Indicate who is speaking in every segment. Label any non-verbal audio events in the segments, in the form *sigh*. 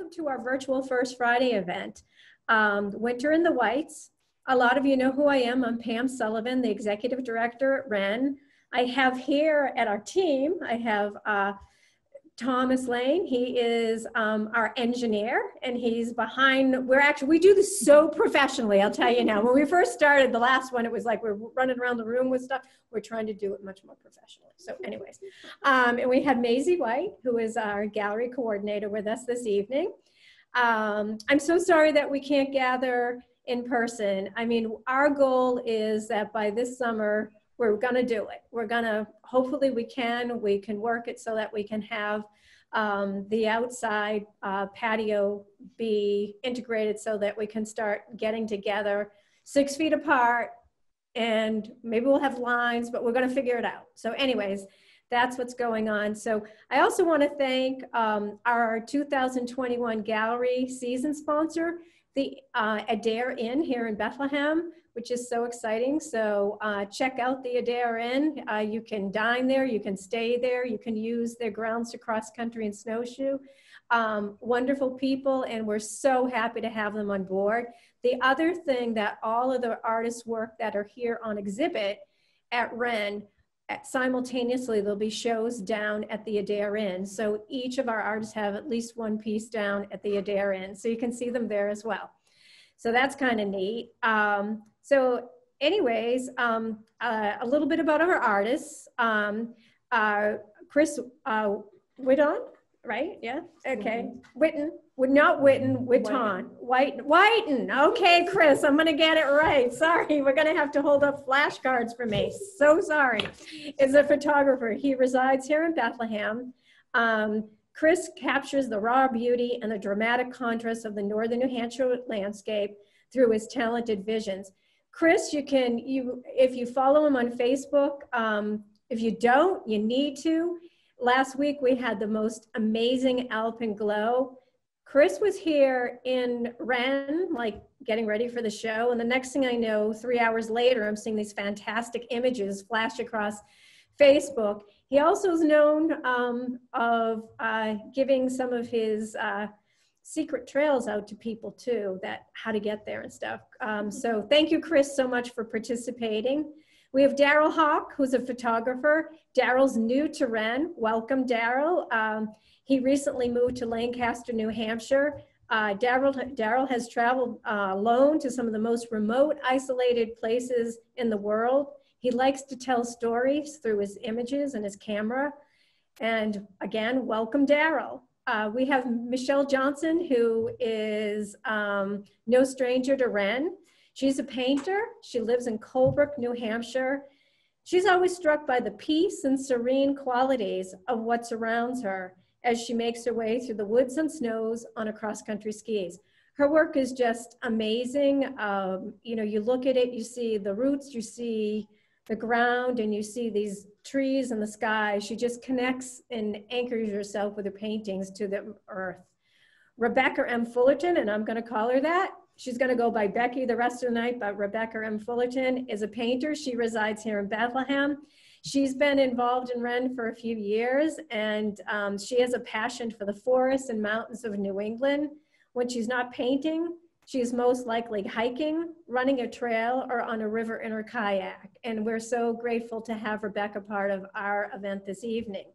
Speaker 1: welcome to our virtual First Friday event, um, Winter in the Whites. A lot of you know who I am. I'm Pam Sullivan, the Executive Director at WREN. I have here at our team, I have uh, Thomas Lane. He is um, our engineer and he's behind, we're actually, we do this so professionally, I'll tell you now. When we first started the last one, it was like we're running around the room with stuff. We're trying to do it much more professionally. So anyways, um, and we had Maisie White, who is our gallery coordinator with us this evening. Um, I'm so sorry that we can't gather in person. I mean, our goal is that by this summer, we're going to do it. We're going to, hopefully we can, we can work it so that we can have um, the outside uh, patio be integrated so that we can start getting together six feet apart and maybe we'll have lines, but we're going to figure it out. So anyways, that's what's going on. So I also want to thank um, our 2021 gallery season sponsor, the uh, Adair Inn here in Bethlehem which is so exciting. So uh, check out the Adair Inn. Uh, you can dine there, you can stay there, you can use their grounds to cross country and snowshoe. Um, wonderful people, and we're so happy to have them on board. The other thing that all of the artists' work that are here on exhibit at WREN, at, simultaneously there'll be shows down at the Adair Inn. So each of our artists have at least one piece down at the Adair Inn. So you can see them there as well. So that's kind of neat. Um, so anyways, um, uh, a little bit about our artists. Um, uh, Chris uh, Whitton, right? Yeah, okay. Whitten, would not Whitten, Whitton, White, Whiten. Okay, Chris, I'm gonna get it right. Sorry, we're gonna have to hold up flashcards for me. So sorry. Is a photographer. He resides here in Bethlehem. Um, Chris captures the raw beauty and the dramatic contrast of the northern New Hampshire landscape through his talented visions. Chris, you can, you if you follow him on Facebook, um, if you don't, you need to. Last week we had the most amazing alpenglow. Chris was here in WREN, like getting ready for the show. And the next thing I know, three hours later, I'm seeing these fantastic images flash across Facebook. He also is known um, of uh, giving some of his uh, secret trails out to people too, that how to get there and stuff. Um, so thank you, Chris, so much for participating. We have Daryl Hawk, who's a photographer. Daryl's new to WREN. Welcome, Daryl. Um, he recently moved to Lancaster, New Hampshire. Uh, Daryl has traveled uh, alone to some of the most remote, isolated places in the world. He likes to tell stories through his images and his camera. And again, welcome, Daryl. Uh, we have Michele Johnsen, who is um, no stranger to WREN. She's a painter. She lives in Colebrook, New Hampshire. She's always struck by the peace and serene qualities of what surrounds her as she makes her way through the woods and snows on a cross-country skis. Her work is just amazing. Um, you know, you look at it, you see the roots, you see the ground and you see these trees and the sky. She just connects and anchors herself with her paintings to the earth. Rebecca M. Fullerton, and I'm going to call her that. She's going to go by Becky the rest of the night, but Rebecca M. Fullerton is a painter. She resides here in Bethlehem. She's been involved in WREN for a few years, and um, she has a passion for the forests and mountains of New England. When she's not painting, she is most likely hiking, running a trail, or on a river in her kayak. And we're so grateful to have Rebecca part of our event this evening.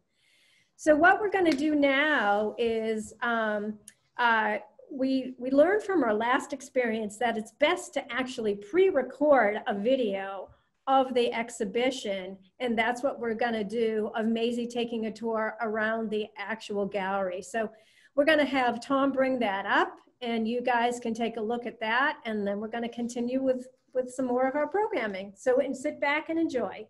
Speaker 1: So what we're gonna do now is um, uh, we, we learned from our last experience that it's best to actually pre-record a video of the exhibition. And that's what we're gonna do of Maisie taking a tour around the actual gallery. So we're gonna have Tom bring that up and you guys can take a look at that and then we're going to continue with with some more of our programming so and sit back and enjoy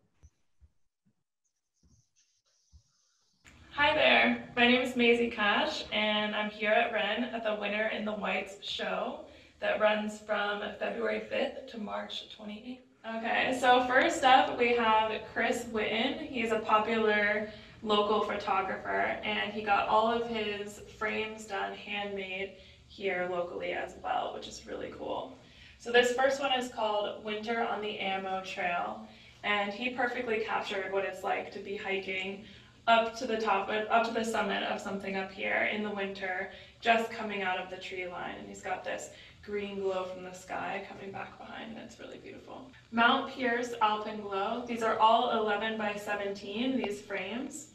Speaker 2: Hi there, my name is Maisie Cash and I'm here at WREN at the Winter in the Whites show that runs from February 5th to March 28th. Okay, so first up we have Chris Whitten. He's a popular local photographer and he got all of his frames done handmade here locally as well, which is really cool. So this first one is called Winter on the Ammo Trail, and he perfectly captured what it's like to be hiking up to the top, uh, up to the summit of something up here in the winter, just coming out of the tree line. And he's got this green glow from the sky coming back behind, and it's really beautiful. Mount Pierce Alpenglow. These are all 11 by 17, these frames.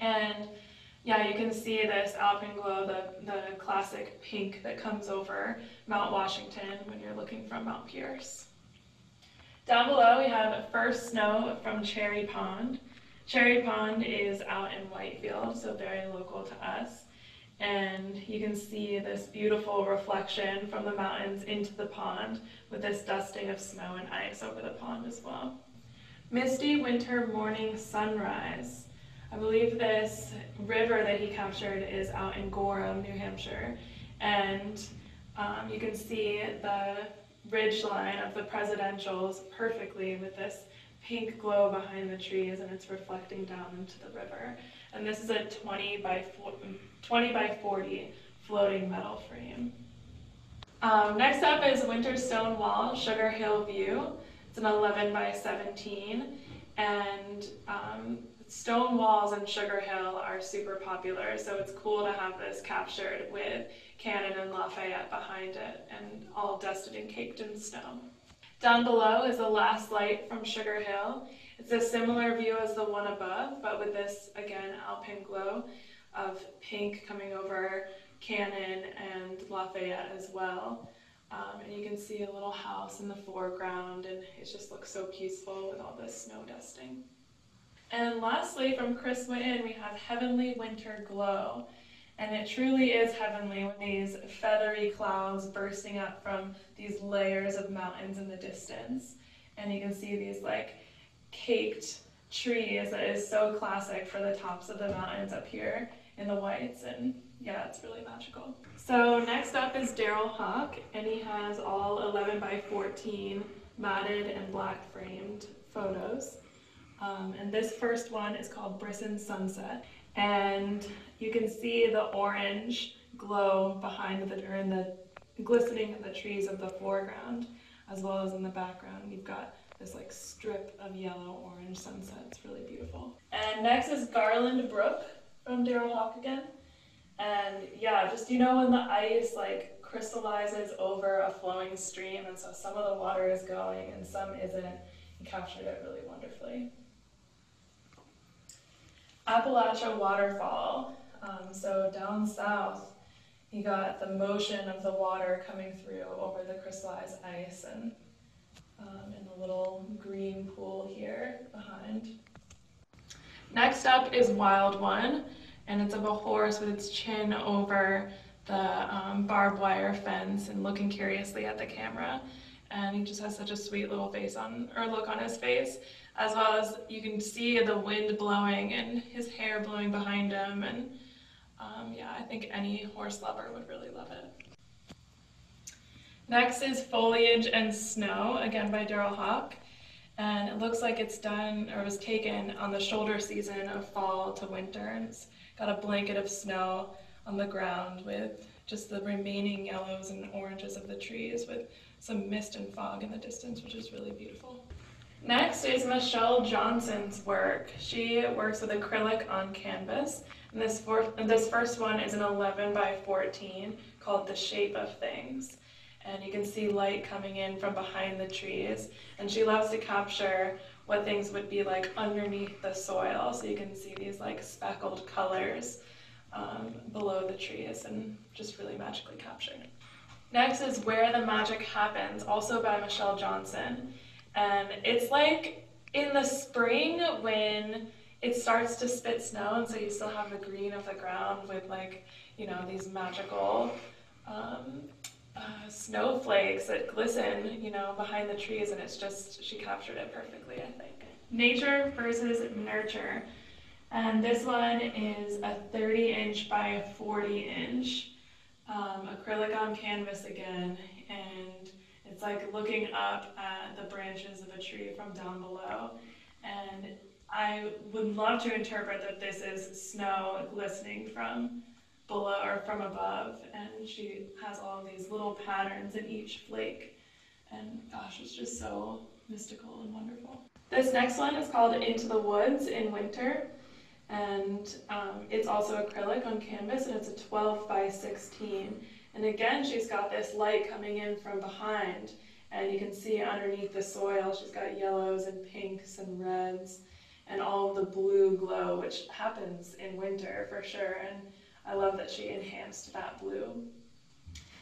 Speaker 2: And yeah, you can see this alpenglow, the, the classic pink that comes over Mount Washington when you're looking from Mount Pierce. Down below we have first snow from Cherry Pond. Cherry Pond is out in Whitefield, so very local to us. And you can see this beautiful reflection from the mountains into the pond with this dusting of snow and ice over the pond as well. Misty winter morning sunrise. I believe this river that he captured is out in Gorham, New Hampshire, and um, you can see the ridge line of the presidentials perfectly with this pink glow behind the trees and it's reflecting down into the river. And this is a 20 by, 20 by 40 floating metal frame. Um, next up is Winter Stone Wall, Sugar Hill View. It's an 11 by 17 and um, stone walls in Sugar Hill are super popular, so it's cool to have this captured with Cannon and Lafayette behind it and all dusted and caked in snow. Down below is the last light from Sugar Hill. It's a similar view as the one above, but with this, again, alpine glow of pink coming over Cannon and Lafayette as well. Um, and you can see a little house in the foreground, and it just looks so peaceful with all this snow dusting. And lastly, from Chris Whitten, we have Heavenly Winter Glow. And it truly is heavenly with these feathery clouds bursting up from these layers of mountains in the distance. And you can see these like caked trees that is so classic for the tops of the mountains up here in the whites. And yeah, it's really magical. So next up is Daryl Hawk, and he has all 11 by 14 matted and black framed photos. Um, and this first one is called Brisson Sunset. And you can see the orange glow behind the, or in the glistening of the trees of the foreground, as well as in the background. You've got this like strip of yellow orange sunset. It's really beautiful. And next is Garland Brook from Daryl Hawk again. And yeah, just you know when the ice like crystallizes over a flowing stream, and so some of the water is going and some isn't. He captured it really wonderfully. Appalachia waterfall. Um, so down south, you got the motion of the water coming through over the crystallized ice and um, in the little green pool here behind. Next up is Wild One, and it's of a horse with its chin over the um, barbed wire fence and looking curiously at the camera. And he just has such a sweet little face on, or look on his face as well as you can see the wind blowing and his hair blowing behind him. And um, yeah, I think any horse lover would really love it. Next is Foliage and Snow, again by Daryl Hawk. And it looks like it's done or was taken on the shoulder season of fall to winter. And it's got a blanket of snow on the ground with just the remaining yellows and oranges of the trees with some mist and fog in the distance, which is really beautiful. Next is Michele Johnsen's work. She works with acrylic on canvas. And this, this first one is an 11 by 14 called The Shape of Things. And you can see light coming in from behind the trees. And she loves to capture what things would be like underneath the soil. So you can see these like speckled colors um, below the trees and just really magically captured. Next is Where the Magic Happens, also by Michele Johnsen. And it's like in the spring when it starts to spit snow, and so you still have the green of the ground with like, you know, these magical um, uh, snowflakes that glisten, you know, behind the trees, and it's just, she captured it perfectly, I think. Nature versus nurture. And this one is a 30 inch by 40 inch um, acrylic on canvas again, and it's like looking up at the branches of a tree from down below. And I would love to interpret that this is snow glistening from below or from above. And she has all of these little patterns in each flake. And gosh, it's just so mystical and wonderful. This next one is called Into the Woods in Winter. And um, it's also acrylic on canvas and it's a 12 by 16. And again, she's got this light coming in from behind and you can see underneath the soil, she's got yellows and pinks and reds and all the blue glow, which happens in winter for sure. And I love that she enhanced that blue.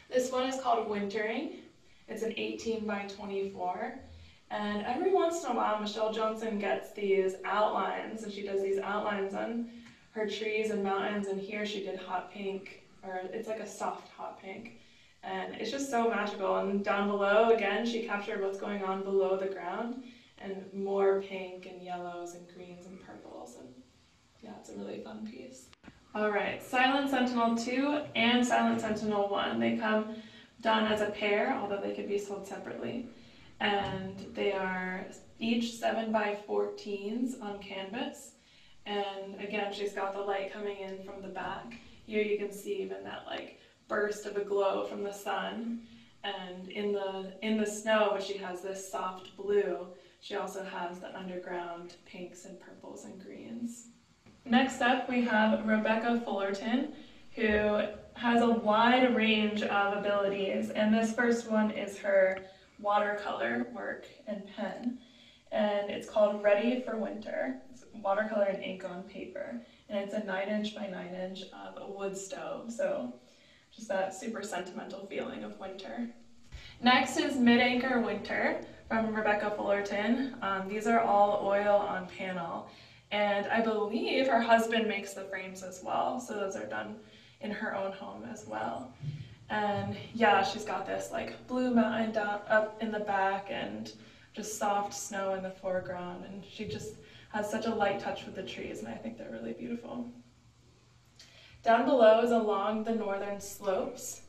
Speaker 2: This one is called Wintering. It's an 18 by 24. And every once in a while, Michele Johnsen gets these outlines, and she does these outlines on her trees and mountains. And here she did hot pink, or it's like a soft hot pink. And it's just so magical. And down below, again, she captured what's going on below the ground and more pink and yellows and greens and purples. And yeah, it's a really fun piece. All right, Silent Sentinel 2 and Silent Sentinel 1. They come done as a pair, although they could be sold separately. And they are each 7 by 14s on canvas. And again, she's got the light coming in from the back. Here you can see even that like burst of a glow from the sun. And in the in the snow, she has this soft blue, she also has the underground pinks and purples and greens. Next up, we have Rebecca Fullerton, who has a wide range of abilities, and this first one is her watercolor work and pen, and it's called Ready for Winter. It's watercolor and ink on paper, and it's a 9 inch by 9 inch wood stove, so just that super sentimental feeling of winter. Next is Mid-Anchor Winter from Rebecca Fullerton. Um, these are all oil on panel. And I believe her husband makes the frames as well, so those are done in her own home as well. And yeah, she's got this like blue mountain down up in the back and just soft snow in the foreground. And she just has such a light touch with the trees, and I think they're really beautiful. Down below is along the northern slopes.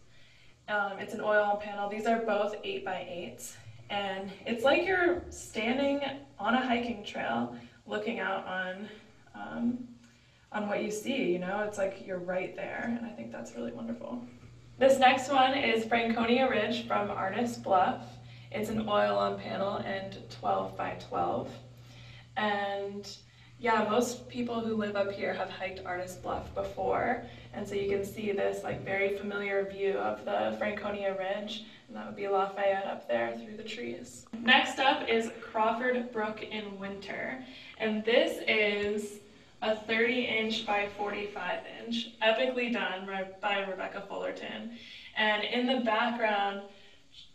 Speaker 2: Um, it's an oil panel. These are both 8 by 8s and it's like you're standing on a hiking trail looking out on um, on what you see, you know, it's like you're right there, and I think that's really wonderful. This next one is Franconia Ridge from Artist Bluff. It's an oil on panel and 12 by 12. And yeah, most people who live up here have hiked Artist Bluff before, and so you can see this like very familiar view of the Franconia Ridge, and that would be Lafayette up there through the trees. Next up is Crawford Brook in winter, and this is a 30 inch by 45 inch, epically done by Rebecca Fullerton. And in the background,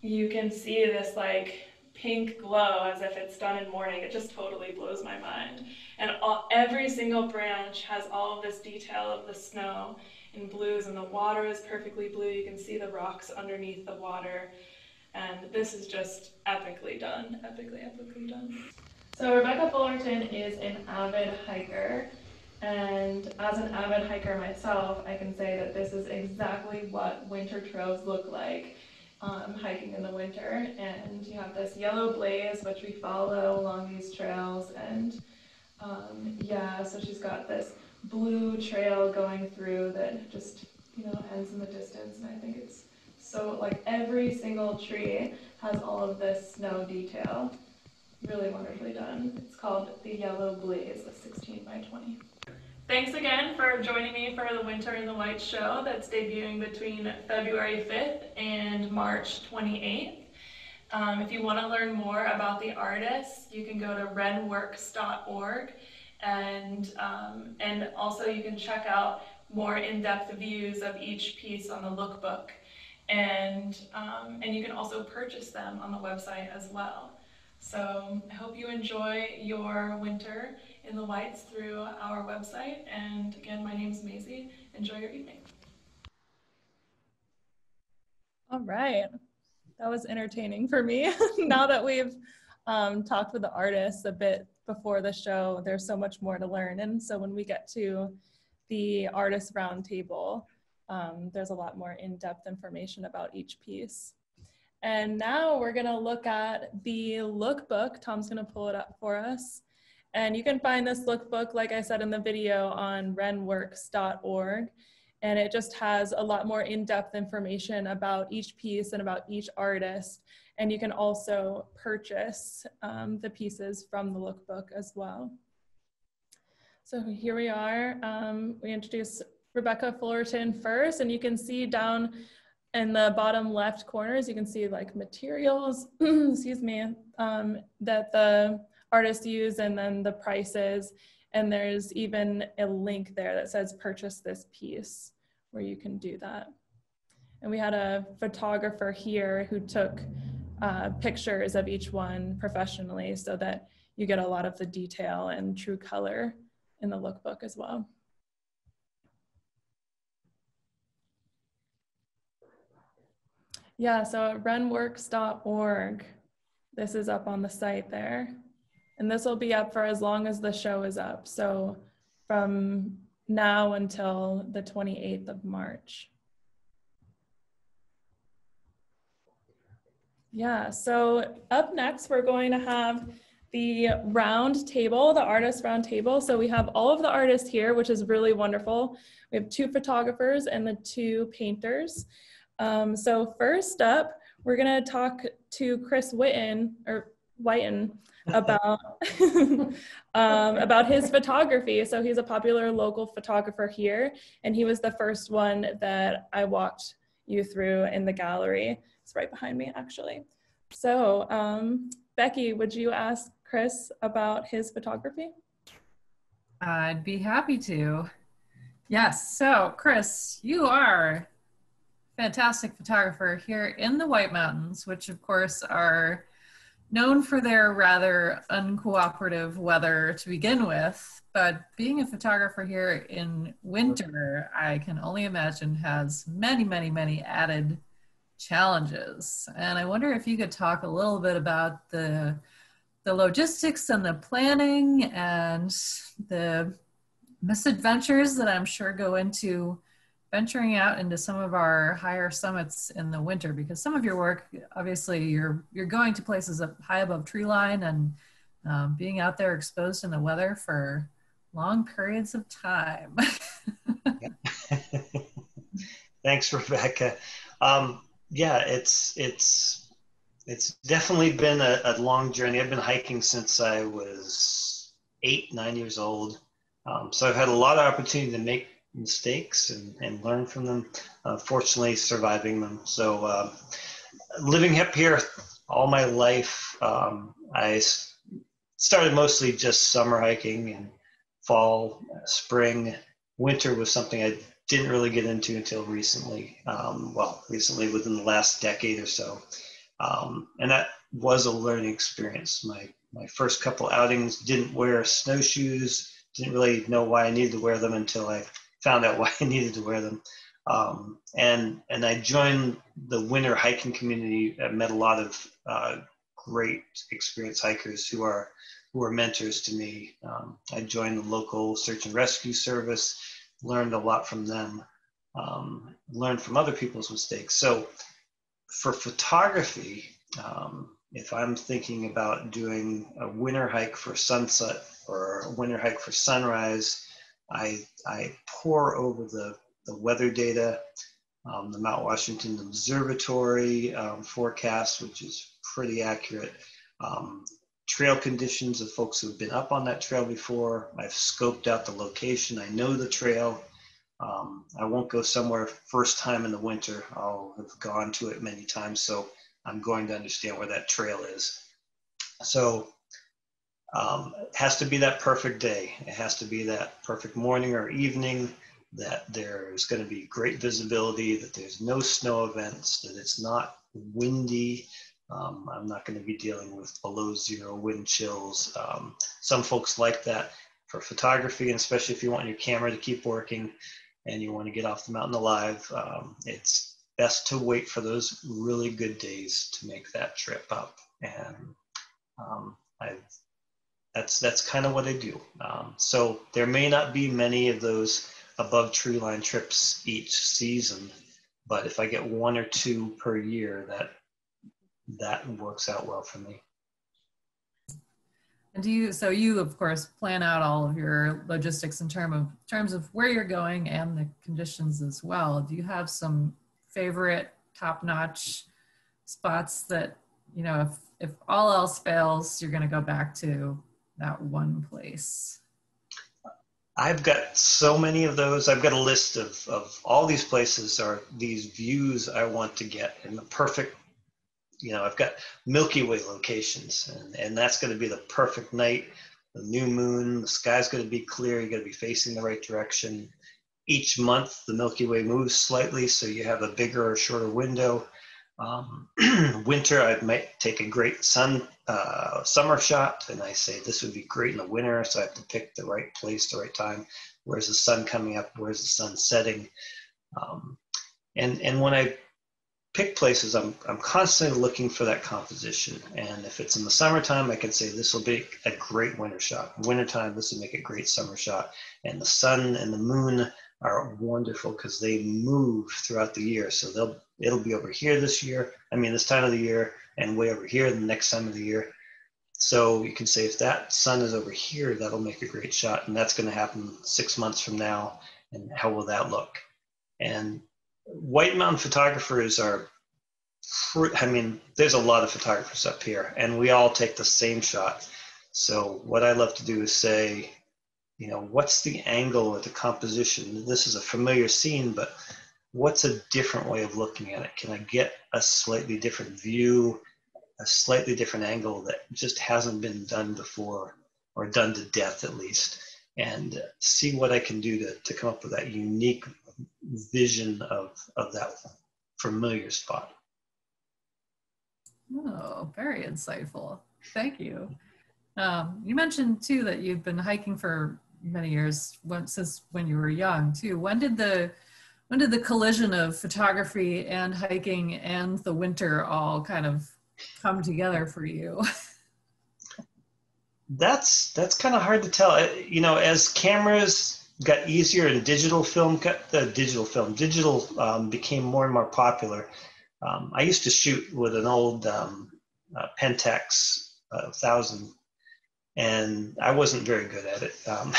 Speaker 2: you can see this like pink glow as if it's done in morning. It just totally blows my mind. And all, every single branch has all of this detail of the snow in blues, and the water is perfectly blue. You can see the rocks underneath the water. And this is just epically done, epically, epically done. So Rebecca Fullerton is an avid hiker. And as an avid hiker myself, I can say that this is exactly what winter trails look like um, hiking in the winter. And you have this yellow blaze, which we follow along these trails. And um, yeah, so she's got this blue trail going through that just, you know, ends in the distance. And I think it's so, like, every single tree has all of this snow detail. Really wonderfully done. It's called the Yellow Blaze, a 16 by 20. Thanks again for joining me for the Winter in the White show that's debuting between February 5th and March 28th. Um, if you want to learn more about the artists, you can go to wrenworks.org and, um, and also you can check out more in-depth views of each piece on the lookbook. And, um, and you can also purchase them on the website as well. So I hope you enjoy your winter in the whites through our website. And again, my name is Maisie. Enjoy your evening.
Speaker 3: All right. That was entertaining for me. *laughs* now that we've um, talked with the artists a bit before the show, there's so much more to learn. And so when we get to the artist roundtable, um, there's a lot more in-depth information about each piece. And now we're gonna look at the lookbook. Tom's gonna pull it up for us. And you can find this lookbook, like I said in the video, on wrenworks.org. And it just has a lot more in-depth information about each piece and about each artist. And you can also purchase um, the pieces from the lookbook as well.
Speaker 2: So here we are. Um, we introduce Rebecca Fullerton first, and you can see down in the bottom left corners, you can see like materials, *clears throat* excuse me, um, that the artists use and then the prices. And there's even a link there that says purchase this piece where you can do that. And we had a photographer here who took uh, pictures of each one professionally so that you get a lot of the detail and true color in the lookbook as well. Yeah, so wrenworks.org. This is up on the site there. And this will be up for as long as the show is up. So from now until the 28th of March. Yeah, so up next, we're going to have the round table, the artist round table. So we have all of the artists here, which is really wonderful. We have two photographers and the two painters. Um, so first up, we're gonna talk to Chris Witten, or Whiten, *laughs* about *laughs* um, about his photography. So he's a popular local photographer here, and he was the first one that I walked you through in the gallery. It's right behind me, actually. So, um, Becky, would you ask Chris about his photography?
Speaker 4: I'd be happy to. Yes. So, Chris, you are fantastic photographer here in the White Mountains, which of course are known for their rather uncooperative weather to begin with. But being a photographer here in winter, I can only imagine has many, many, many added challenges. And I wonder if you could talk a little bit about the the logistics and the planning and the misadventures that I'm sure go into venturing out into some of our higher summits in the winter because some of your work obviously you're you're going to places up high above tree line and um, being out there exposed in the weather for long periods of time. *laughs*
Speaker 5: Thanks rebecca. Um, yeah it's it's it's definitely been a, a, long journey. I've been hiking since i was eight nine years old. Um, so i've had a lot of opportunity to make mistakes and, and learn from them. Uh, fortunately, surviving them. So, uh, living up here all my life, um, I started mostly just summer hiking and fall, spring, winter was something I didn't really get into until recently. Um, well, recently within the last decade or so. Um, and that was a learning experience. My my first couple outings didn't wear snowshoes. Didn't really know why I needed to wear them until I found out why *laughs* I needed to wear them. Um, and and I joined the winter hiking community. I met a lot of uh, great experienced hikers who are who are mentors to me. Um, I joined the local search and rescue service, learned a lot from them, um, learned from other people's mistakes. So for photography, um, if I'm thinking about doing a winter hike for sunset or a winter hike for sunrise, I, I pore over the, the weather data, um, the Mount Washington Observatory um, forecast, which is pretty accurate. Um, trail conditions of folks who've been up on that trail before. I've scoped out the location. I know the trail. Um, I won't go somewhere first time in the winter. I'll have gone to it many times, so I'm going to understand where that trail is. So um, it has to be that perfect day. It has to be that perfect morning or evening that there's going to be great visibility, that there's no snow events, that it's not windy. Um, I'm not going to be dealing with below zero wind chills. Um, some folks like that for photography, and especially if you want your camera to keep working and you want to get off the mountain alive, um, it's best to wait for those really good days to make that trip up. And um, I've that's that's kind of what I do. Um, so there may not be many of those above tree line trips each season, but if I get one or two per year, that that works out well for me.
Speaker 4: And do you? So you, of course, plan out all of your logistics in term of terms of where you're going and the conditions as well. Do you have some favorite top-notch spots that you know if if all else fails, you're going to go back to that one place?
Speaker 5: I've got so many of those. I've got a list of, of all these places are these views I want to get in the perfect, you know, I've got Milky Way locations and, and that's going to be the perfect night. The new moon, the sky's going to be clear. You're going to be facing the right direction. Each month, the Milky Way moves slightly, so you have a bigger or shorter window. Um, *clears throat* winter, I might take a great sun uh, summer shot, and I say this would be great in the winter, so I have to pick the right place, the right time. Where's the sun coming up? Where's the sun setting? Um, and and when I pick places, I'm I'm constantly looking for that composition. And if it's in the summertime, I can say this will be a great winter shot. Wintertime, this will make a great summer shot. And the sun and the moon are wonderful because they move throughout the year. So they'll it'll be over here this year. I mean this time of the year, and way over here the next time of the year. So you can say if that sun is over here, that'll make a great shot, and that's going to happen six months from now. And how will that look? And White Mountain photographers are, I mean, there's a lot of photographers up here, and we all take the same shot. So what I love to do is say, you know, what's the angle or the composition? This is a familiar scene, but what's a different way of looking at it? Can I get a slightly different view, a slightly different angle that just hasn't been done before or done to death at least? And see what I can do to, to come up with that unique vision of, of that familiar spot.
Speaker 4: Oh, very insightful. Thank you. Um, you mentioned too that you've been hiking for many years when, since when you were young too. When did the when did the collision of photography and hiking and the winter all kind of come together for you? *laughs*
Speaker 5: that's that's kind of hard to tell. You know, as cameras got easier and digital film got the uh, digital film digital um, became more and more popular. Um, I used to shoot with an old um, uh, Pentax uh, thousand and I wasn't very good at it. Um,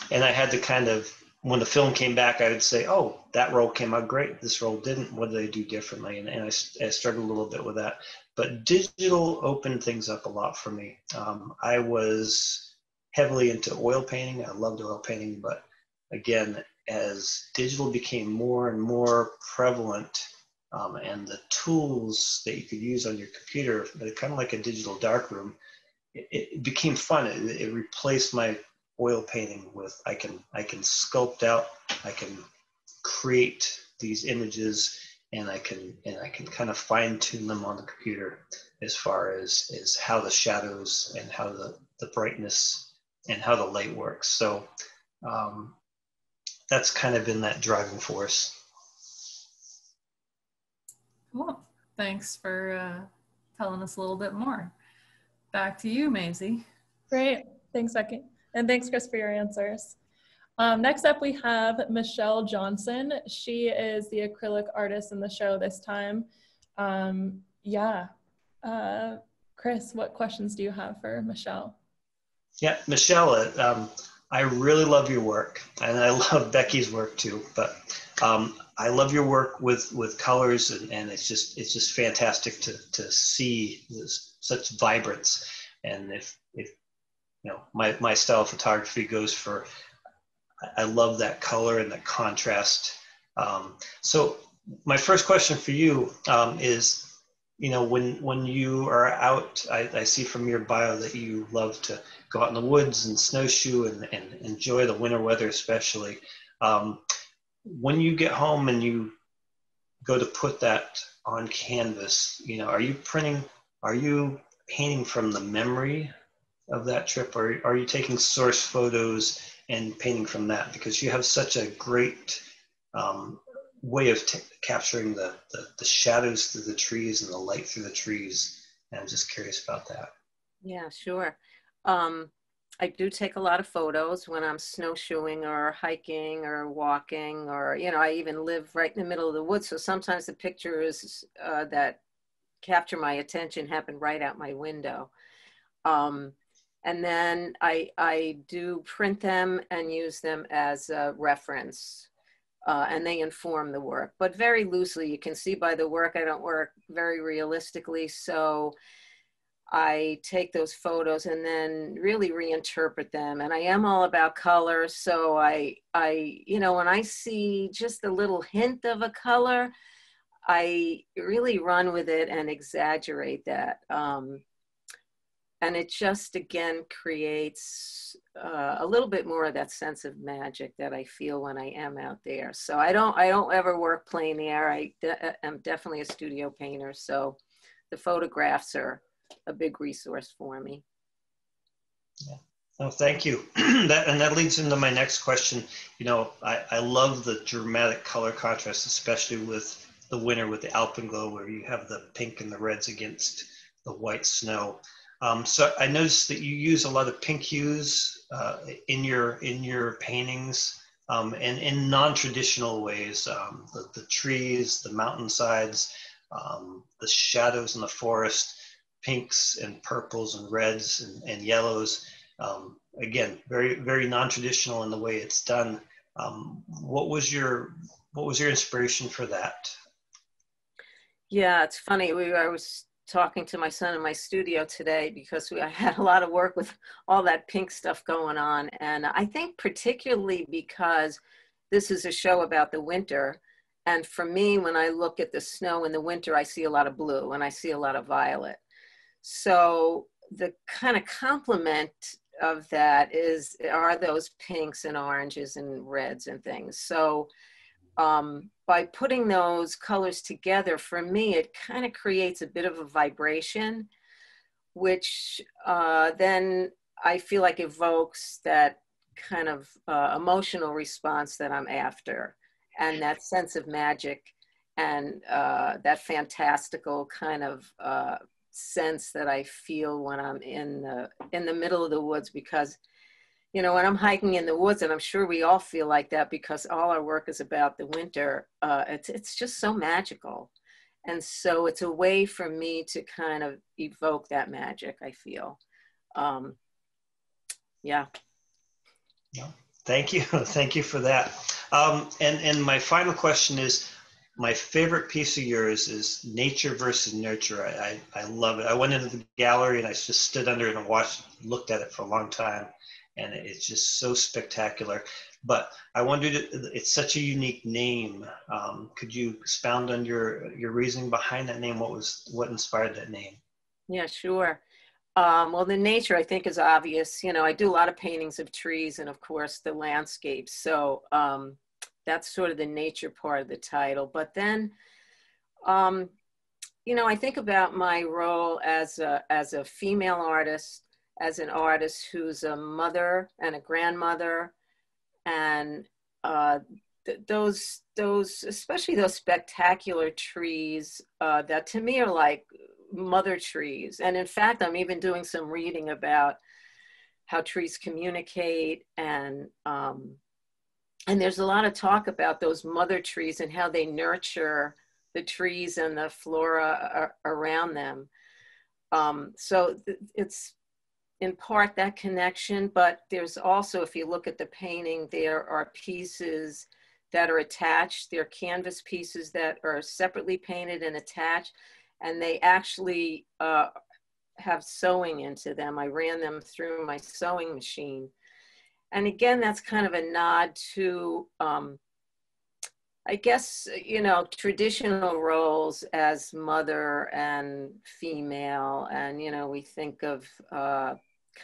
Speaker 5: *laughs* and I had to kind of, when the film came back, I would say, oh, that roll came out great. This roll didn't. What did I do differently? And, and I, I, struggled a little bit with that. But digital opened things up a lot for me. Um, I was heavily into oil painting. I loved oil painting. But again, as digital became more and more prevalent, um, and the tools that you could use on your computer, kind of like a digital darkroom, it, became fun. It, it, replaced my oil painting with I can I can sculpt out, I can create these images, and I can and I can kind of fine tune them on the computer as far as is how the shadows and how the the brightness and how the light works. So um, that's kind of been that driving force.
Speaker 4: Cool. Thanks for uh, telling us a little bit more. Back to you, Maisie.
Speaker 3: Great. Thanks, Becky. And thanks, Chris, for your answers. Um, next up, we have Michele Johnsen. She is the acrylic artist in the show this time. Um, yeah. Uh, Chris, what questions do you have for Michele?
Speaker 5: Yeah, Michele, uh, um, I really love your work, and I *laughs* love Becky's work too. But um, I love your work with with colors, and, and it's just it's just fantastic to to see this such vibrance. And if if you know my my style of photography goes for, I love that color and the contrast. Um, so my first question for you um, is, you know, when when you are out, I, I, see from your bio that you love to go out in the woods and snowshoe and, and enjoy the winter weather, especially. Um, when you get home and you go to put that on canvas, you know, are you printing are you painting from the memory of that trip? Or are you taking source photos and painting from that? Because you have such a great um, way of capturing the, the, the shadows through the trees and the light through the trees. And i'm just curious about that.
Speaker 6: Yeah sure. Um, i do take a lot of photos when i'm snowshoeing or hiking or walking or you know i even live right in the middle of the woods. So sometimes the pictures uh, that capture my attention happen right out my window. Um, and then I, I do print them and use them as a reference. Uh, and they inform the work, but very loosely. You can see by the work, I don't work very realistically. So I take those photos and then really reinterpret them. And I am all about color. So I, I, you know, when I see just a little hint of a color, I really run with it and exaggerate that. Um, and it just again creates uh, a little bit more of that sense of magic that I feel when I am out there. So I don't, I don't ever work plein air. I de- am definitely a studio painter. So the photographs are a big resource for me.
Speaker 5: Yeah. Oh, thank you. *clears throat* that and that leads into my next question. You know, I, I love the dramatic color contrast, especially with the winter with the alpenglow, where you have the pink and the reds against the white snow. Um, so I noticed that you use a lot of pink hues uh, in your in your paintings um, and in non-traditional ways. Um, the, the trees, the mountainsides, um, the shadows in the forest pinks and purples and reds and, and yellows. Um, again, very very non-traditional in the way it's done. Um, what was your what was your inspiration for that?
Speaker 6: Yeah, it's funny. We I was talking to my son in my studio today because we, I had a lot of work with all that pink stuff going on, and I think particularly because this is a show about the winter. And for me, when I look at the snow in the winter, I see a lot of blue and I see a lot of violet. So the kind of complement of that is are those pinks and oranges and reds and things. So um, by putting those colors together, for me, it kind of creates a bit of a vibration, which uh, then I feel like evokes that kind of uh, emotional response that I'm after and that sense of magic and uh, that fantastical kind of uh, sense that I feel when I'm in the in the middle of the woods because you know when I'm hiking in the woods and I'm sure we all feel like that because all our work is about the winter uh, it's it's just so magical. And so it's a way for me to kind of evoke that magic I feel. Um, yeah.
Speaker 5: Yeah. Thank you. *laughs* Thank you for that. Um, and and my final question is my favorite piece of yours is nature versus nurture. I, I, I, love it. I went into the gallery and I just stood under it and watched, looked at it for a long time, and it's just so spectacular. But I wondered, it's such a unique name. Um, could you expound on your your reasoning behind that name? What was what inspired that name?
Speaker 6: Yeah, sure. Um, well, the nature I think is obvious. You know, I do a lot of paintings of trees and of course the landscapes. So um, that's sort of the nature part of the title. But then, um, you know, I think about my role as a, as a female artist, as an artist who's a mother and a grandmother, and uh, th- those those especially those spectacular trees uh, that to me are like mother trees. And in fact, I'm even doing some reading about how trees communicate and um, and there's a lot of talk about those mother trees and how they nurture the trees and the flora around them. Um, so it's in part that connection, but there's also, if you look at the painting, there are pieces that are attached. There are canvas pieces that are separately painted and attached, and they actually uh, have sewing into them. I ran them through my sewing machine and again, that's kind of a nod to, um, I guess, you know, traditional roles as mother and female. And, you know, we think of uh,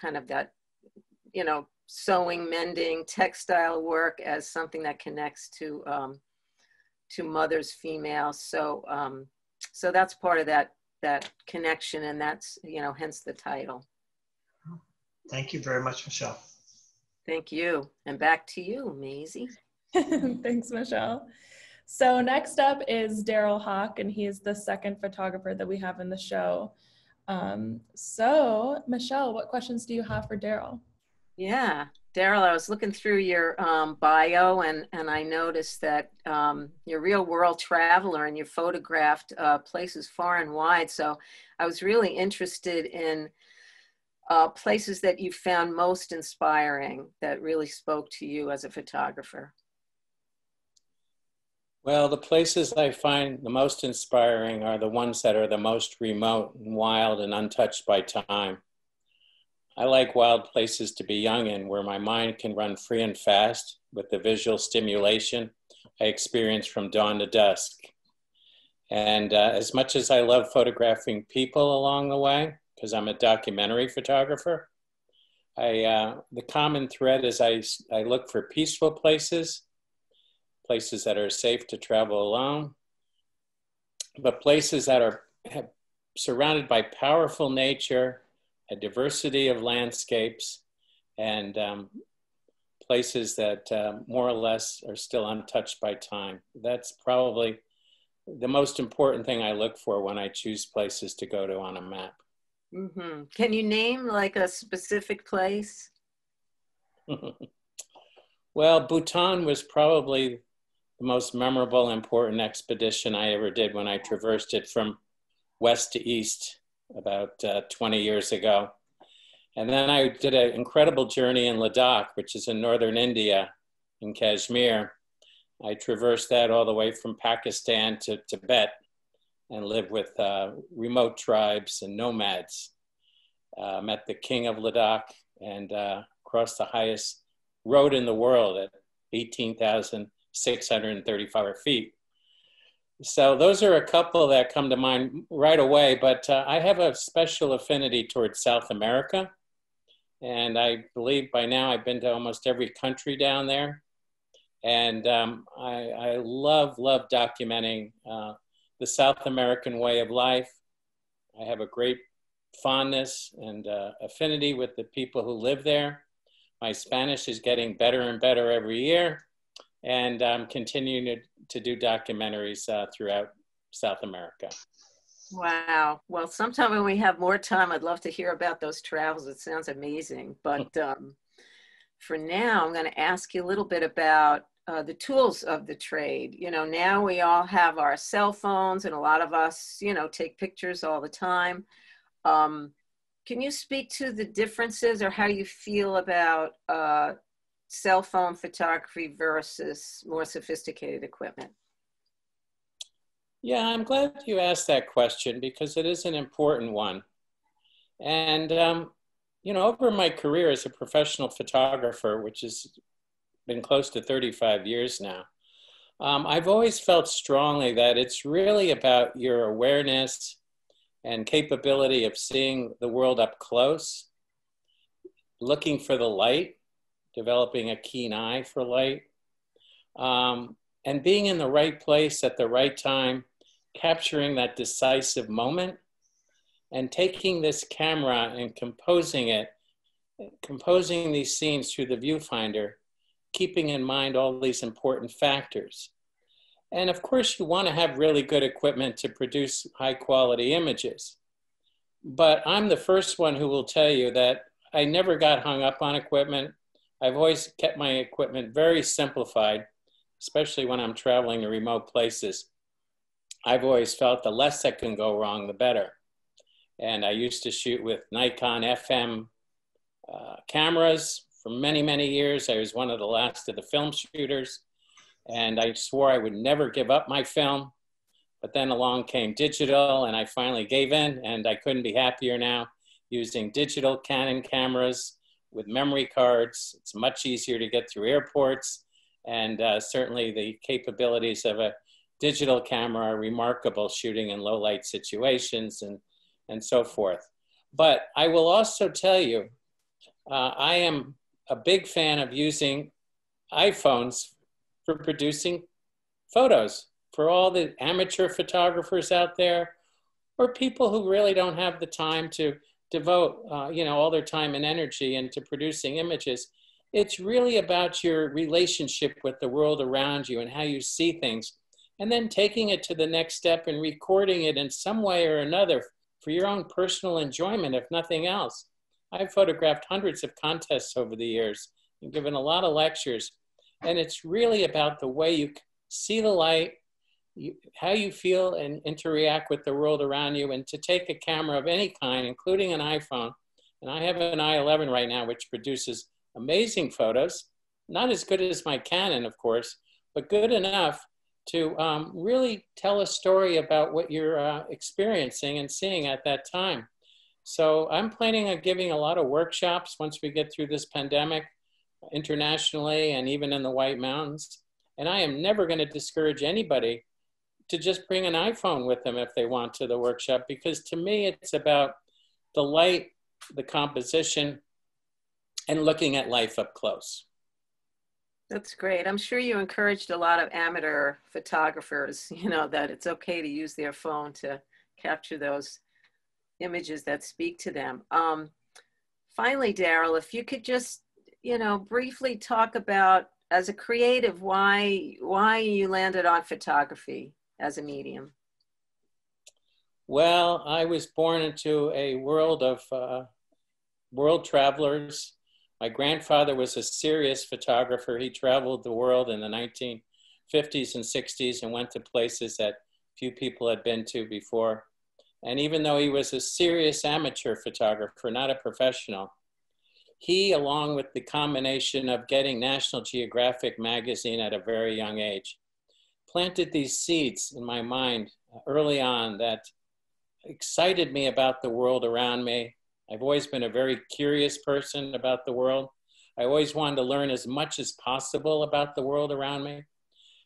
Speaker 6: kind of that, you know, sewing, mending, textile work as something that connects to um, to mothers, female. So, um, so that's part of that that connection, and that's you know, hence the title.
Speaker 5: Thank you very much, Michele.
Speaker 6: Thank you. And back to you, Maisie. *laughs*
Speaker 3: Thanks, Michele. So next up is Daryl Hawk, and he is the second photographer that we have in the show. Um, so, Michele, what questions do you have for Daryl?
Speaker 6: Yeah, Daryl, I was looking through your um, bio, and and I noticed that um, you're a real world traveler, and you photographed uh, places far and wide. So, I was really interested in uh, places that you found most inspiring that really spoke to you as a photographer?
Speaker 7: Well, the places I find the most inspiring are the ones that are the most remote and wild and untouched by time. I like wild places to be young in where my mind can run free and fast with the visual stimulation I experience from dawn to dusk. And uh, as much as I love photographing people along the way, because I'm a documentary photographer, I, uh, the common thread is I, I look for peaceful places places that are safe to travel alone, but places that are surrounded by powerful nature, a diversity of landscapes, and um, places that uh, more or less are still untouched by time. That's probably the most important thing I look for when I choose places to go to on a map.
Speaker 6: Mm-hmm. Can you name like a specific place? *laughs*
Speaker 7: well, Bhutan was probably the most memorable, important expedition I ever did when I traversed it from west to east about uh, 20 years ago. And then I did an incredible journey in Ladakh, which is in northern India, in Kashmir. I traversed that all the way from Pakistan to Tibet and lived with uh, remote tribes and nomads. Uh, met the king of Ladakh and uh, crossed the highest road in the world at 18,000 635 feet. So those are a couple that come to mind right away, but uh, I have a special affinity towards South America. And I believe by now I've been to almost every country down there. And um, I, I, love, love documenting uh, the South American way of life. I have a great fondness and uh, affinity with the people who live there. My Spanish is getting better and better every year and um, continuing to, to do documentaries uh, throughout South America.
Speaker 6: Wow. Well, sometime when we have more time, I'd love to hear about those travels. It sounds amazing. But *laughs* um, for now, I'm going to ask you a little bit about uh, the tools of the trade. You know, now we all have our cell phones, and a lot of us, you know, take pictures all the time. Um, can you speak to the differences or how you feel about uh, cell phone photography versus more sophisticated equipment?
Speaker 7: Yeah, I'm glad you asked that question because it is an important one. And, um, you know, over my career as a professional photographer, which has been close to 35 years now, um, I've always felt strongly that it's really about your awareness and capability of seeing the world up close, looking for the light, developing a keen eye for light, um, and being in the right place at the right time, capturing that decisive moment, and taking this camera and composing it, composing these scenes through the viewfinder, keeping in mind all these important factors. And of course, you want to have really good equipment to produce high quality images. But I'm the first one who will tell you that I never got hung up on equipment. I've always kept my equipment very simplified, especially when I'm traveling to remote places. I've always felt the less that can go wrong, the better. And I used to shoot with Nikon FM uh, cameras for many, many years. I was one of the last of the film shooters. And I swore I would never give up my film. But then along came digital, and I finally gave in, and I couldn't be happier now using digital Canon cameras with memory cards. It's much easier to get through airports. And uh, certainly the capabilities of a digital camera are remarkable shooting in low light situations and, and so forth. But I will also tell you, uh, I am a big fan of using iPhones for producing photos for all the amateur photographers out there or people who really don't have the time to devote uh, you know all their time and energy into producing images it's really about your relationship with the world around you and how you see things and then taking it to the next step and recording it in some way or another for your own personal enjoyment if nothing else. I've photographed hundreds of contests over the years and given a lot of lectures and it's really about the way you see the light you, how you feel and interact with the world around you, and to take a camera of any kind, including an iPhone. And I have an i11 right now, which produces amazing photos, not as good as my Canon, of course, but good enough to um, really tell a story about what you're uh, experiencing and seeing at that time. So I'm planning on giving a lot of workshops once we get through this pandemic internationally and even in the White Mountains. And I am never going to discourage anybody to just bring an iPhone with them if they want to the workshop, because to me, it's about the light, the composition, and looking at life up close.
Speaker 6: That's great. I'm sure you encouraged a lot of amateur photographers, *laughs* you know, that it's okay to use their phone to capture those images that speak to them. Um, finally, Daryl, if you could just, you know, briefly talk about as a creative why why you landed on photography as a medium.
Speaker 7: Well, I was born into a world of uh, world travelers my grandfather was a serious photographer. He traveled the world in the 1950s and 60s and went to places that few people had been to before. And even though he was a serious amateur photographer, not a professional, he, along with the combination of getting National Geographic magazine at a very young age, planted these seeds in my mind uh, early on that excited me about the world around me I've always been a very curious person about the world. I always wanted to learn as much as possible about the world around me.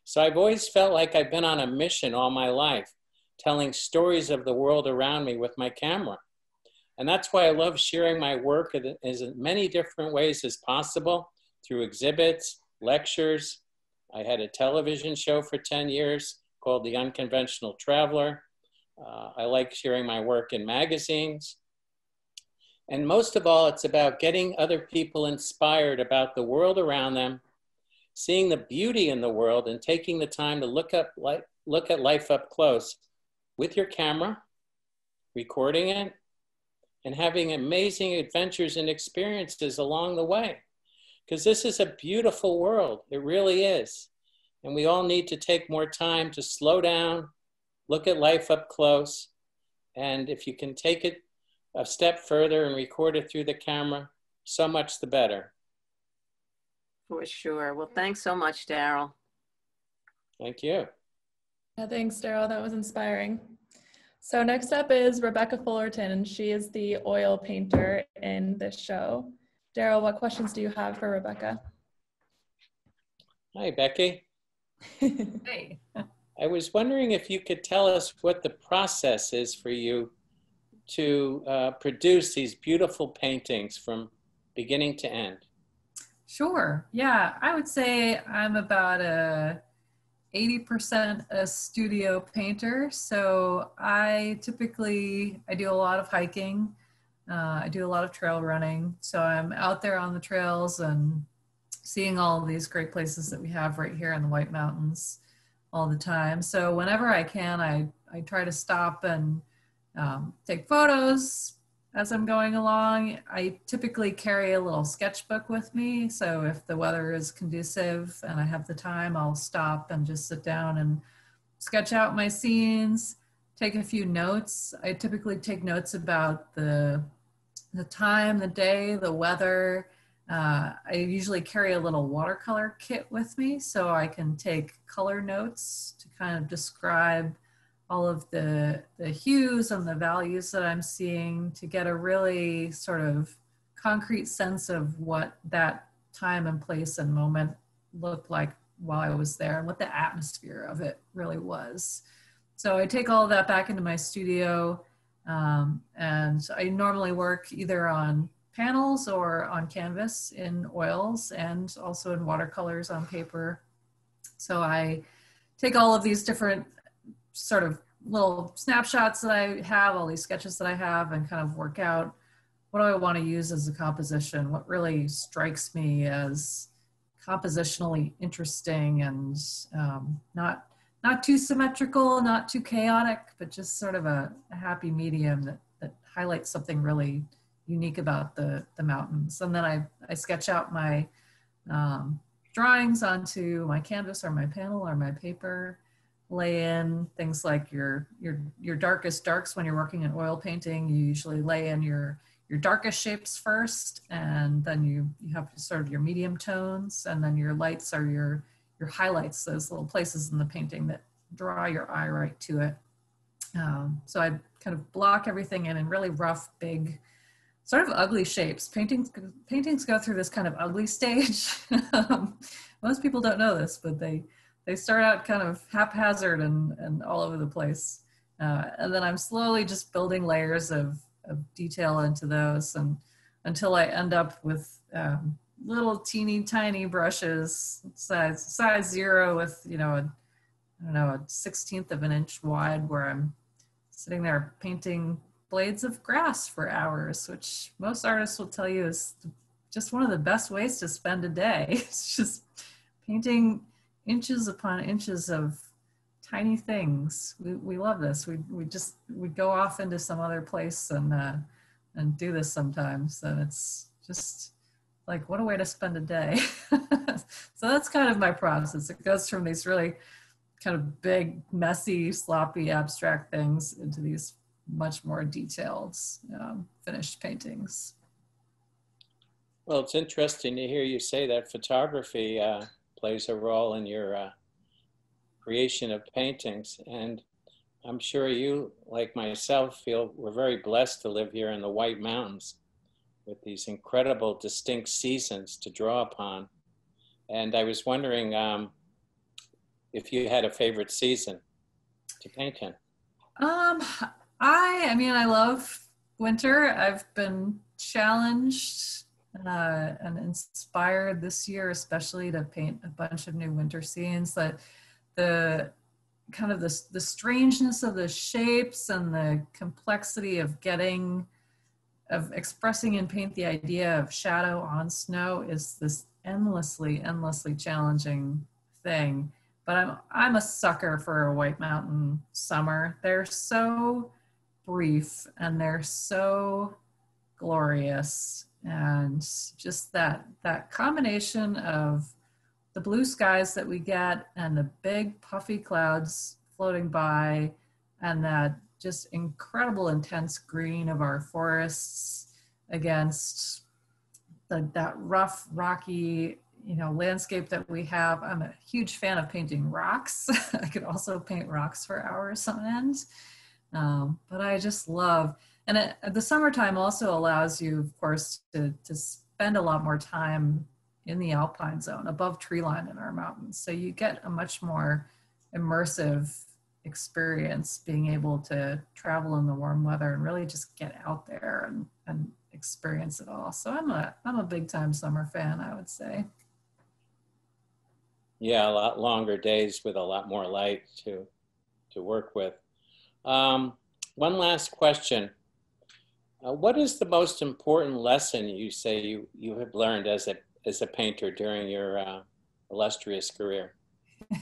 Speaker 7: So I've always felt like I've been on a mission all my life, telling stories of the world around me with my camera. And that's why I love sharing my work in as many different ways as possible through exhibits, lectures. I had a television show for 10 years called The Unconventional Traveler. Uh, I like sharing my work in magazines. And most of all, it's about getting other people inspired about the world around them, seeing the beauty in the world, and taking the time to look, up, look at life up close with your camera, recording it, and having amazing adventures and experiences along the way. Because this is a beautiful world, it really is. And we all need to take more time to slow down, look at life up close. And if you can take it a step further and record it through the camera, so much the better.
Speaker 6: For sure. Well, thanks so much, Daryl.
Speaker 7: Thank you.
Speaker 3: Yeah, thanks, Daryl. That was inspiring. So next up is Rebecca Fullerton, and she is the oil painter in this show. Daryl, what questions do you have for Rebecca?
Speaker 7: Hi, Becky. *laughs*
Speaker 4: hey.
Speaker 7: I was wondering if you could tell us what the process is for you to uh, produce these beautiful paintings from beginning to end?
Speaker 4: Sure. Yeah, I would say I'm about a 80% a studio painter. So I typically I do a lot of hiking. Uh, I do a lot of trail running. So I'm out there on the trails and seeing all these great places that we have right here in the White Mountains all the time. So whenever I can, I I try to stop and um, take photos as I'm going along. I typically carry a little sketchbook with me. So if the weather is conducive and I have the time, I'll stop and just sit down and sketch out my scenes, take a few notes. I typically take notes about the, the time, the day, the weather. Uh, I usually carry a little watercolor kit with me so I can take color notes to kind of describe all of the, the hues and the values that I'm seeing to get a really sort of concrete sense of what that time and place and moment looked like while I was there and what the atmosphere of it really was. So I take all of that back into my studio um, and I normally work either on panels or on canvas in oils and also in watercolors on paper. So I take all of these different sort of little snapshots that I have, all these sketches that I have, and kind of work out what do I want to use as a composition? What really strikes me as compositionally interesting and um, not not too symmetrical, not too chaotic, but just sort of a, a, happy medium that, that highlights something really unique about the, the mountains. And then I, I sketch out my um, drawings onto my canvas or my panel or my paper lay in things like your your your darkest darks when you're working in oil painting you usually lay in your your darkest shapes first and then you you have sort of your medium tones and then your lights are your your highlights, those little places in the painting that draw your eye right to it. Um, so I kind of block everything in in really rough, big, sort of ugly shapes. Paintings paintings go through this kind of ugly stage. *laughs* Most people don't know this, but they they start out kind of haphazard and and all over the place, uh, and then I'm slowly just building layers of of detail into those, and until I end up with um, little teeny tiny brushes, size size zero with you know a I don't know a sixteenth of an inch wide, where I'm sitting there painting blades of grass for hours, which most artists will tell you is just one of the best ways to spend a day. *laughs* It's just painting inches upon inches of tiny things. We, we love this. We, we just, we go off into some other place and, uh, and do this sometimes. And it's just like, what a way to spend a day. *laughs* so that's kind of my process. It goes from these really kind of big, messy, sloppy, abstract things into these much more detailed, um, finished paintings.
Speaker 7: Well, it's interesting to hear you say that photography uh, plays a role in your uh, creation of paintings. And I'm sure you, like myself, feel we're very blessed to live here in the White Mountains with these incredible distinct seasons to draw upon. And I was wondering um, if you had a favorite season to paint in.
Speaker 4: Um, I, I mean, I love winter. I've been challenged uh, and inspired this year, especially to paint a bunch of new winter scenes. That the kind of the the strangeness of the shapes and the complexity of getting of expressing in paint the idea of shadow on snow is this endlessly endlessly challenging thing. But i'm i'm a sucker for a white mountain summer. They're so brief and they're so glorious. And just that that combination of the blue skies that we get and the big puffy clouds floating by and that just incredible intense green of our forests against the, that rough rocky you know landscape that we have. I'm a huge fan of painting rocks. *laughs* I could also paint rocks for hours on end. Um, but I just love, and it, the summertime also allows you, of course, to, to spend a lot more time in the alpine zone above tree line in our mountains. So you get a much more immersive experience being able to travel in the warm weather and really just get out there and, and experience it all. So I'm a, I'm a big time summer fan, I would say.
Speaker 7: Yeah, a lot longer days with a lot more light to, to work with. Um, one last question. Uh, what is the most important lesson you say you, you have learned as a, as a painter during your uh, illustrious career?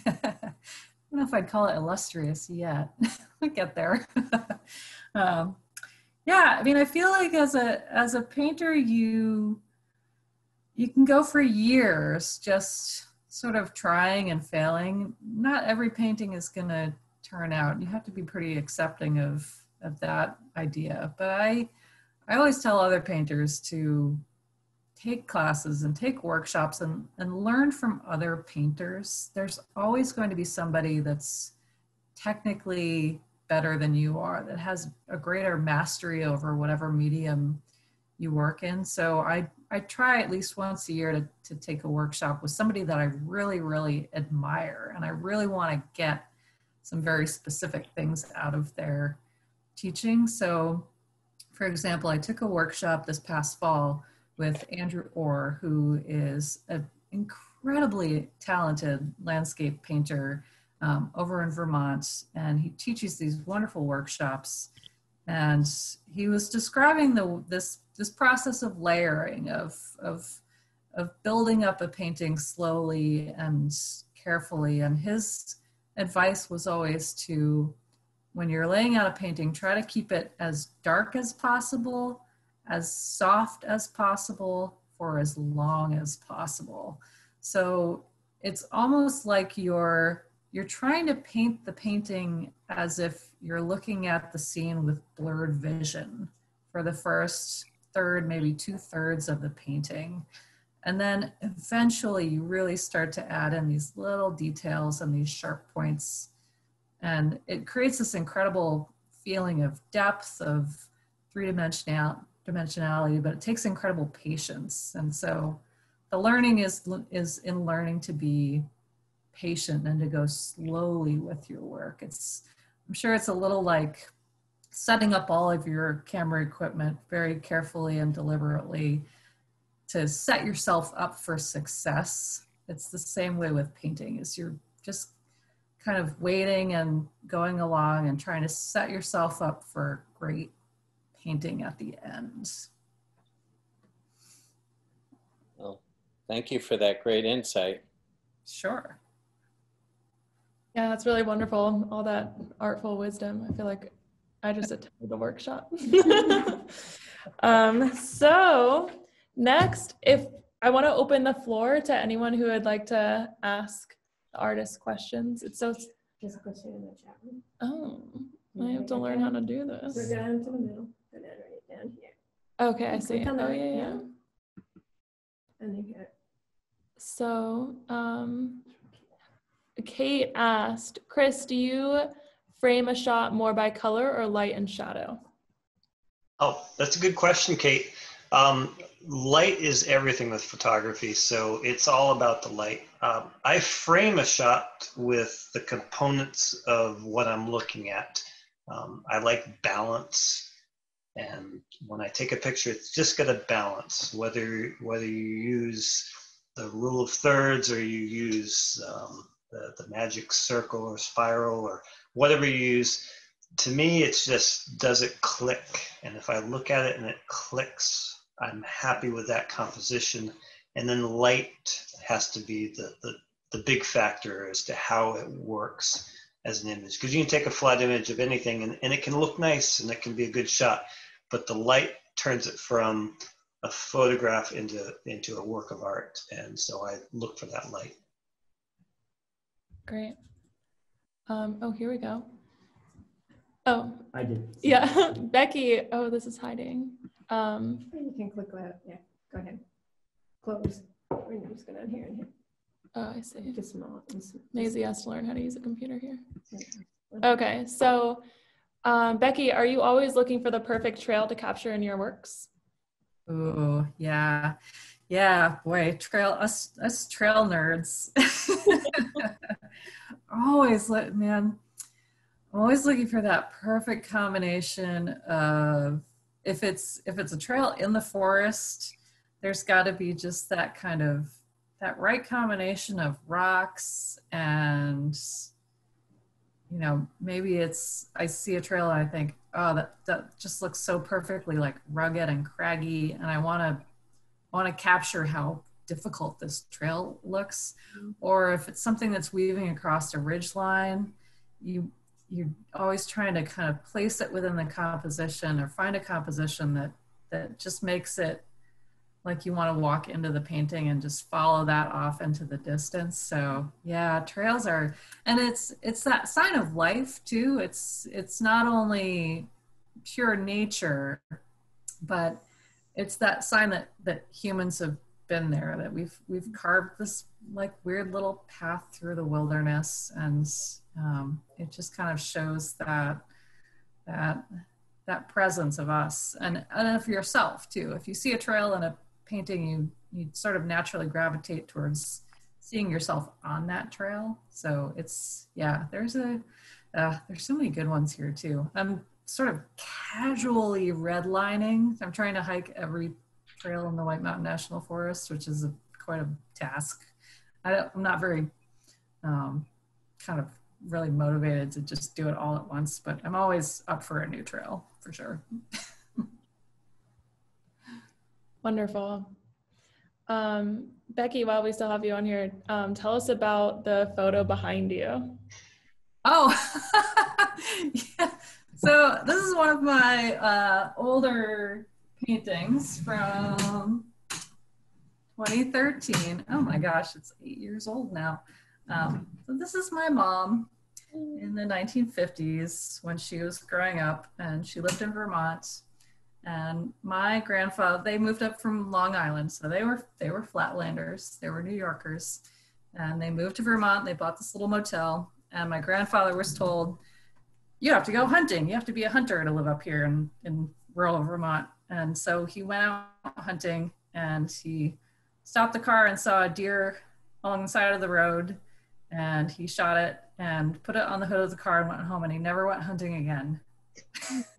Speaker 7: *laughs*
Speaker 4: Don't know if I'd call it illustrious yet. *laughs* we get there. *laughs* um, yeah, I mean, I feel like as a as a painter, you you can go for years just sort of trying and failing. Not every painting is going to turn out. You have to be pretty accepting of of that idea. But I I always tell other painters to take classes and take workshops and, and learn from other painters. There's always going to be somebody that's technically better than you are, that has a greater mastery over whatever medium you work in. So I, I try at least once a year to, to take a workshop with somebody that I really, really admire and I really want to get some very specific things out of their teaching. So, for example, I took a workshop this past fall with Andrew Orr, who is an incredibly talented landscape painter um, over in Vermont, and he teaches these wonderful workshops. And he was describing the this this process of layering of of of building up a painting slowly and carefully, and his advice was always to, when you're laying out a painting, try to keep it as dark as possible, as soft as possible, for as long as possible. So it's almost like you're you're trying to paint the painting as if you're looking at the scene with blurred vision for the first third, maybe two thirds of the painting. And then eventually you really start to add in these little details and these sharp points. And it creates this incredible feeling of depth, of three dimensional dimensionality, but it takes incredible patience. And so the learning is is in learning to be patient and to go slowly with your work. It's I'm sure it's a little like setting up all of your camera equipment very carefully and deliberately to set yourself up for success. It's the same way with painting is you're just kind of waiting and going along and trying to set yourself up for great painting at the end.
Speaker 7: Well, thank you for that great insight.
Speaker 4: Sure.
Speaker 2: Yeah, that's really wonderful. All that artful wisdom. I feel like I just attended the workshop. *laughs* um, so next, if I want to open the floor to anyone who would like to ask the artist questions. It's so.
Speaker 1: just a question in the chat room.
Speaker 2: Oh, I have to learn how to do
Speaker 1: Go
Speaker 2: this.
Speaker 1: down to the middle, go down right down here.
Speaker 2: Okay, I see. Oh, yeah, yeah.
Speaker 1: yeah. And then get
Speaker 2: So, um, Kate asked, Chris, do you frame a shot more by color or light and shadow?
Speaker 5: Oh, that's a good question, Kate. Um, light is everything with photography, so it's all about the light. Um, I frame a shot with the components of what I'm looking at. Um, I like balance, and when I take a picture, it's just got to balance. Whether whether you use the rule of thirds or you use um, the, the magic circle or spiral or whatever you use, to me, it's just does it click? And if I look at it and it clicks, I'm happy with that composition. And then light has to be the, the, the big factor as to how it works as an image. Because you can take a flat image of anything and, and it can look nice and it can be a good shot, but the light turns it from a photograph into into a work of art. And so I look for that light.
Speaker 2: Great. Um, oh, here we go. Oh,
Speaker 8: I did.
Speaker 2: yeah. *laughs* Becky, oh, this is hiding. Um,
Speaker 1: You can click that, yeah, go ahead. Close. We're just go down here and here,
Speaker 2: oh, I see.
Speaker 1: just small. and s-
Speaker 2: Maisie has to learn how to use a computer here. Okay, so um, Becky, are you always looking for the perfect trail to capture in your works?
Speaker 4: Ooh, yeah. Yeah, boy, trail us us trail nerds. *laughs* always let man. I'm always looking for that perfect combination of if it's if it's a trail in the forest, there's got to be just that kind of that right combination of rocks and you know maybe it's i see a trail and i think oh that that just looks so perfectly like rugged and craggy and i want to want to capture how difficult this trail looks. Or if it's something that's weaving across a ridge line you you're always trying to kind of place it within the composition or find a composition that that just makes it like you want to walk into the painting and just follow that off into the distance. So yeah trails are and it's it's that sign of life too. It's it's not only pure nature but it's that sign that that humans have been there that we've we've carved this like weird little path through the wilderness. And um, it just kind of shows that that that presence of us. And and of yourself too. If you see a trail in a painting you you sort of naturally gravitate towards seeing yourself on that trail. So it's yeah there's a uh, there's so many good ones here too. I'm sort of casually redlining. I'm trying to hike every trail in the white mountain national forest which is a, quite a task. I i'm not very um, kind of really motivated to just do it all at once but i'm always up for a new trail for sure *laughs*
Speaker 2: Wonderful. Um, Becky, while we still have you on here, um, tell us about the photo behind you.
Speaker 4: Oh, yeah. *laughs* So this is one of my uh, older paintings from 2013. Oh my gosh, it's eight years old now. Um, so this is my mom in the 1950s when she was growing up, and she lived in Vermont. And my grandfather, they moved up from Long Island, so they were they were flatlanders. They were New Yorkers, and they moved to Vermont. They bought this little motel, and my grandfather was told, "You have to go hunting. You have to be a hunter to live up here in in rural Vermont." And so he went out hunting, and he stopped the car and saw a deer along the side of the road, and he shot it and put it on the hood of the car and went home. And he never went hunting again. *laughs*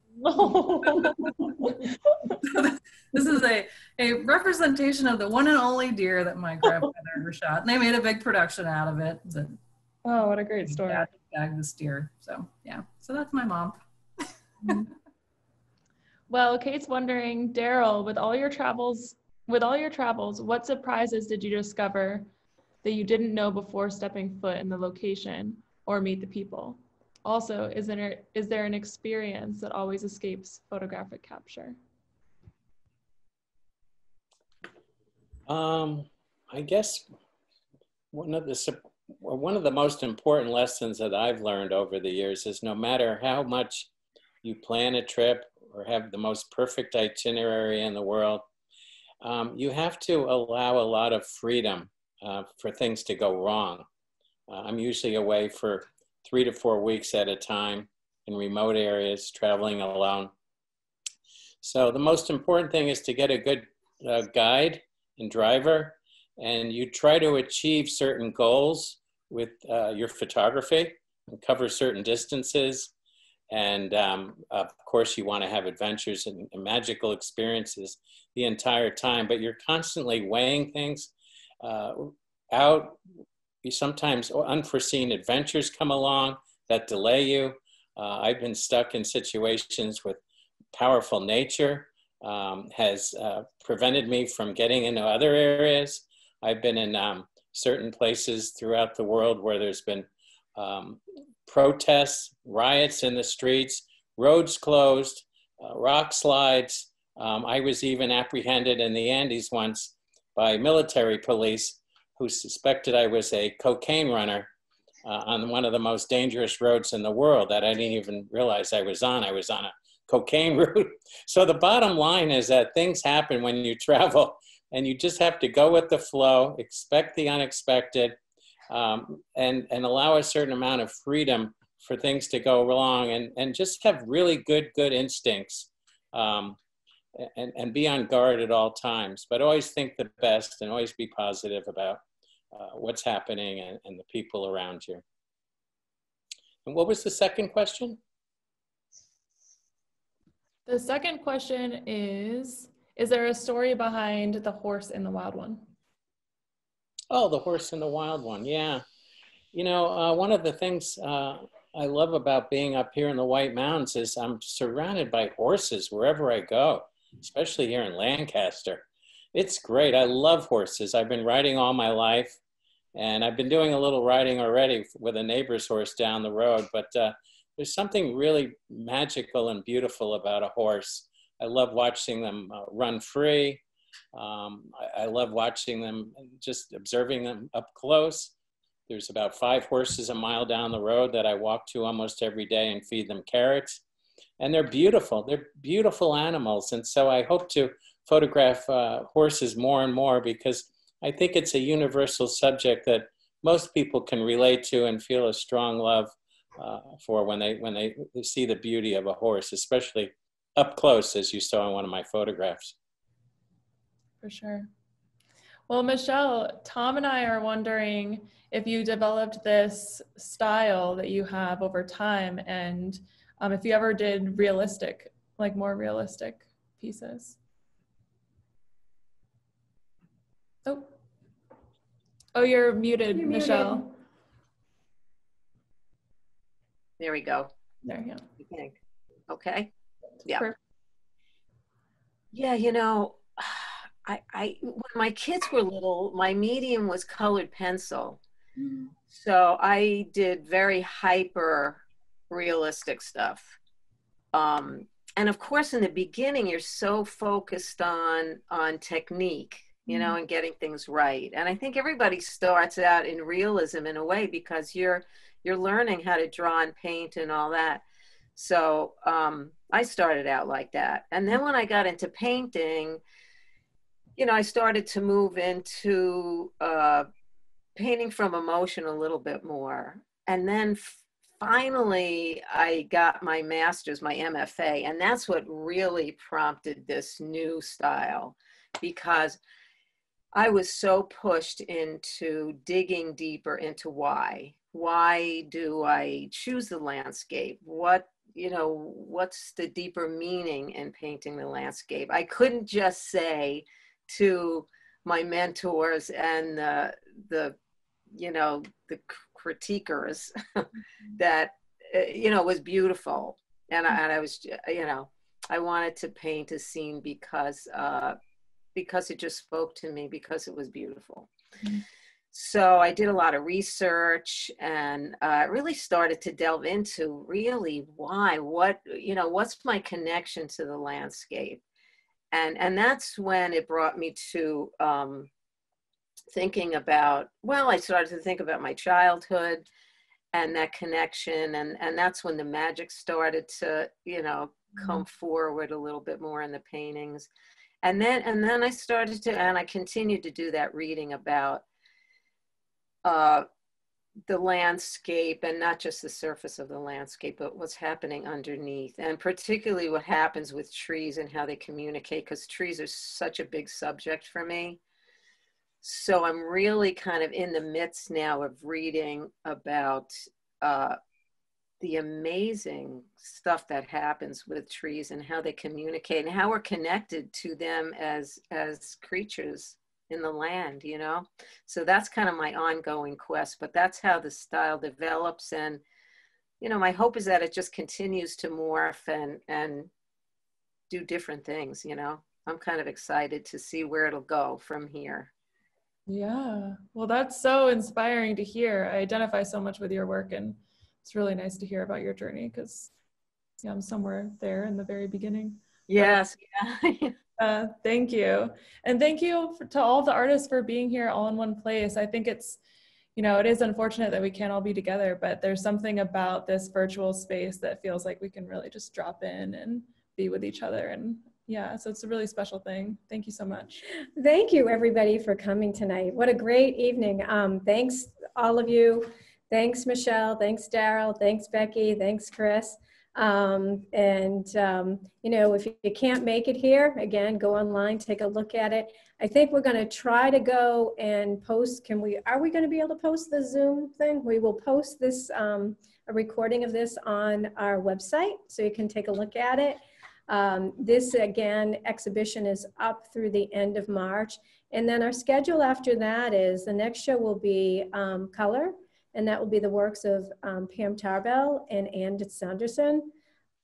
Speaker 4: this is a, a representation of the one and only deer that my grandfather ever shot. And they made a big production out of it. That
Speaker 3: oh, what a great story.
Speaker 4: Bagged this deer. So yeah. So that's my mom. Mm-hmm.
Speaker 3: well, Kate's wondering, Daryl, with all your travels, with all your travels, what surprises did you discover that you didn't know before stepping foot in the location or meet the people? Also, is there, is there an experience that always escapes photographic capture?
Speaker 7: Um, I guess one of the one of the most important lessons that I've learned over the years is no matter how much you plan a trip or have the most perfect itinerary in the world, um, you have to allow a lot of freedom uh, for things to go wrong. Uh, I'm usually away for three to four weeks at a time in remote areas, traveling alone. So the most important thing is to get a good uh, guide and driver, and you try to achieve certain goals with uh, your photography and cover certain distances. And um, of course, you want to have adventures and, and, magical experiences the entire time, but you're constantly weighing things uh, out sometimes unforeseen adventures come along that delay you. Uh, I've been stuck in situations with powerful nature um, has uh, prevented me from getting into other areas. I've been in um, certain places throughout the world where there's been um, protests, riots in the streets, roads closed, uh, rock slides. Um, I was even apprehended in the Andes once by military police who suspected I was a cocaine runner uh, on one of the most dangerous roads in the world that I didn't even realize I was on. I was on a cocaine *laughs* route. So the bottom line is that things happen when you travel and you just have to go with the flow, expect the unexpected, um, and, and allow a certain amount of freedom for things to go wrong and, and just have really good, good instincts. Um, and, and be on guard at all times, but always think the best and always be positive about uh, what's happening and, and the people around you. And what was the second question?
Speaker 3: The second question is Is there a story behind the horse in the wild one?
Speaker 7: Oh, the horse in the wild one. Yeah. You know, uh, one of the things uh, I love about being up here in the White Mountains is I'm surrounded by horses wherever I go, especially here in Lancaster. It's great. I love horses. I've been riding all my life, and I've been doing a little riding already with a neighbor's horse down the road. But uh, there's something really magical and beautiful about a horse. I love watching them uh, run free. Um, I, I, love watching them, just observing them up close. There's about five horses a mile down the road that I walk to almost every day and feed them carrots. And they're beautiful. They're beautiful animals. And so I hope to photograph uh, horses more and more because I think it's a universal subject that most people can relate to and feel a strong love uh, for when they when they see the beauty of a horse, especially up close, as you saw in one of my photographs.
Speaker 3: For sure. Well, Michele, Tom and I are wondering if you developed this style that you have over time, and um, if you ever did realistic, like more realistic pieces. Oh. Oh, you're muted, you're Michele. Muted.
Speaker 6: There we go.
Speaker 3: There, yeah.
Speaker 6: Okay. Okay. Yeah. Perfect. Yeah, you know, I, I when my kids were little, my medium was colored pencil. Mm-hmm. So I did very hyper realistic stuff. Um, and of course, in the beginning, you're so focused on on technique you know, mm-hmm. and getting things right. And I think everybody starts out in realism in a way because you're you're learning how to draw and paint and all that. So um, I started out like that. And then when I got into painting, you know, I started to move into uh, painting from emotion a little bit more. And then finally, I got my master's, my MFA, and that's what really prompted this new style because I was so pushed into digging deeper into why. Why do I choose the landscape? What, you know, what's the deeper meaning in painting the landscape? I couldn't just say to my mentors and the, the you know, the critiquers *laughs* that, uh, you know, was beautiful. And I, and I was, you know, I wanted to paint a scene because, uh, because it just spoke to me because it was beautiful. Mm-hmm. So I did a lot of research and uh, really started to delve into really why, what, you know, what's my connection to the landscape? And, and that's when it brought me to um, thinking about, well, I started to think about my childhood and that connection. And, and that's when the magic started to, you know, come mm-hmm. forward a little bit more in the paintings. And then, and then I started to, and I continued to do that reading about uh, the landscape and not just the surface of the landscape, but what's happening underneath, and particularly what happens with trees and how they communicate, because trees are such a big subject for me. So I'm really kind of in the midst now of reading about uh, the amazing stuff that happens with trees and how they communicate and how we're connected to them as as creatures in the land you know? So that's kind of my ongoing quest but that's how the style develops. And you know my hope is that it just continues to morph and and do different things you know? I'm kind of excited to see where it'll go from here.
Speaker 3: Yeah. Well that's so inspiring to hear. I identify so much with your work and it's really nice to hear about your journey because yeah, I'm somewhere there in the very beginning.
Speaker 6: Yes.
Speaker 3: Yeah. *laughs* uh, thank you. And thank you for, to all the artists for being here all in one place. I think it's, you know, it is unfortunate that we can't all be together, but there's something about this virtual space that feels like we can really just drop in and be with each other. And yeah, so it's a really special thing. Thank you so much.
Speaker 1: Thank you, everybody, for coming tonight. What a great evening. Um, thanks, all of you. Thanks, Michele. Thanks, Daryl. Thanks, Becky. Thanks, Chris. Um, and, um, you know, if you can't make it here, again, go online, take a look at it. I think we're going to try to go and post. Can we, are we going to be able to post the Zoom thing? We will post this, um, a recording of this on our website so you can take a look at it. Um, this, again, exhibition is up through the end of March. And then our schedule after that is the next show will be um, color and that will be the works of um, Pam Tarbell and Ann Sanderson.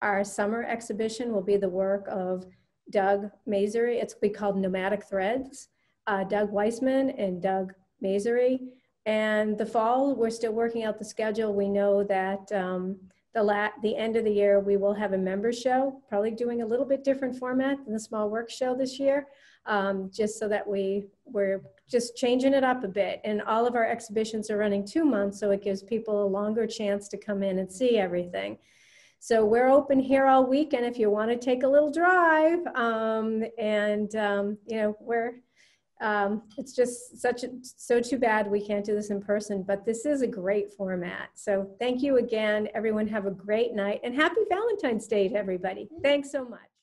Speaker 1: Our summer exhibition will be the work of Doug Masery. It's be called Nomadic Threads. Uh, Doug Weissman and Doug Masery. And the fall, we're still working out the schedule. We know that um, the, la the end of the year, we will have a member show, probably doing a little bit different format than the small work show this year um, just so that we, we're just changing it up a bit. And all of our exhibitions are running two months, so it gives people a longer chance to come in and see everything. So we're open here all weekend if you want to take a little drive. Um, and, um, you know, we're, um, it's just such a, so too bad we can't do this in person, but this is a great format. So thank you again. Everyone have a great night and happy Valentine's Day to everybody. Thanks so much.